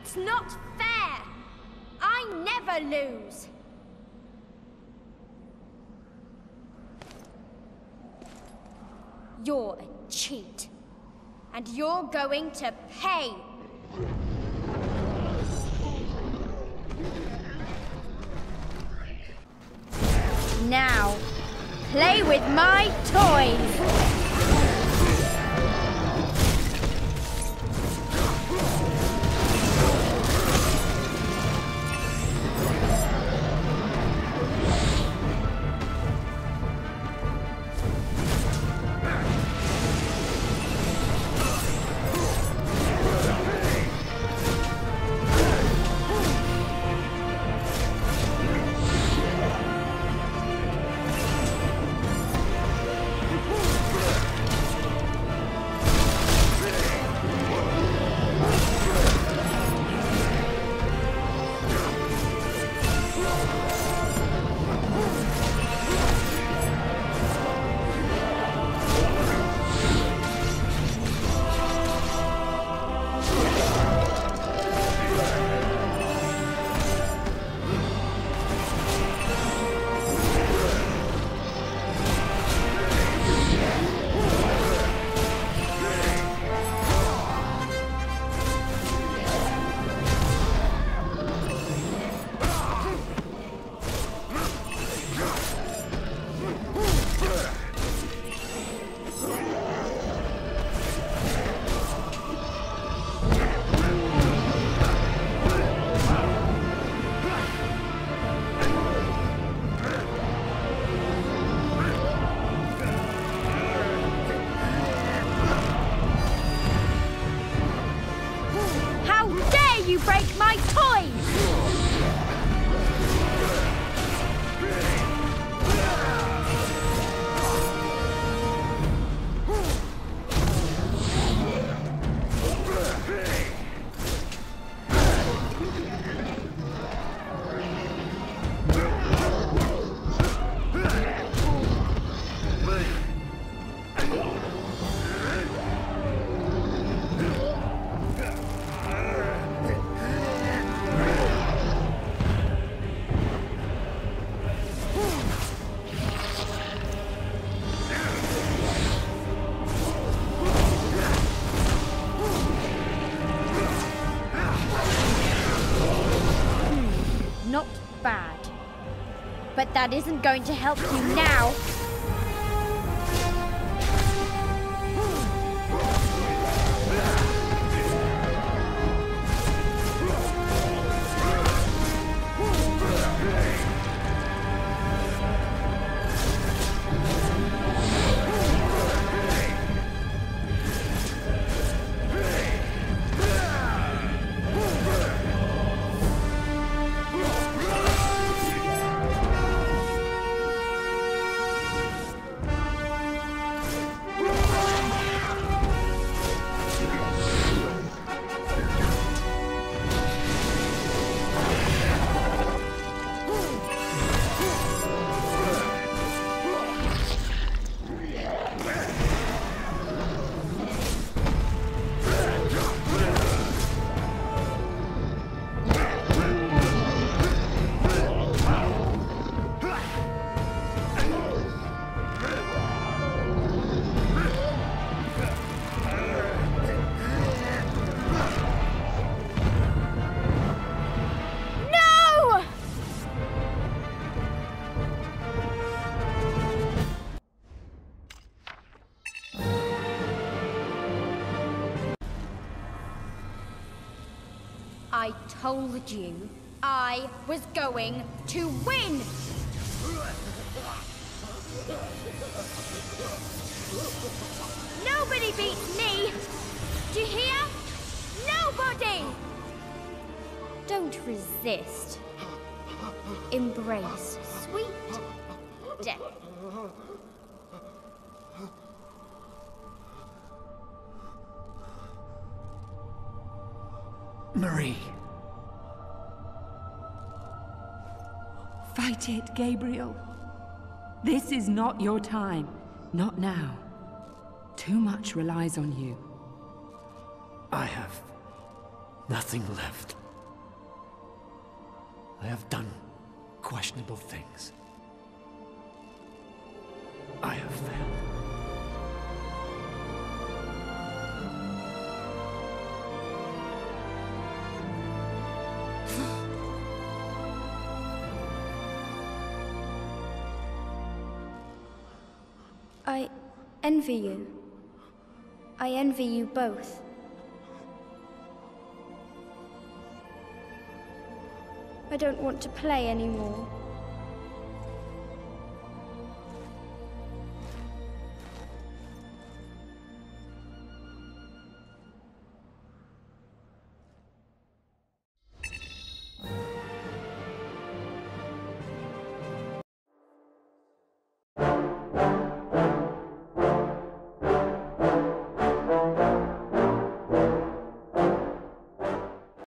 It's not fair! I never lose! You're a cheat. And you're going to pay! Now, play with my toys! break my toys! That isn't going to help you now. Told you I was going to win! Nobody beats me! Do you hear? Nobody! Don't resist. Embrace sweet death. Marie. Fight it, Gabriel. This is not your time. Not now. Too much relies on you. I have nothing left. I have done questionable things. I have failed. I envy you. I envy you both. I don't want to play anymore.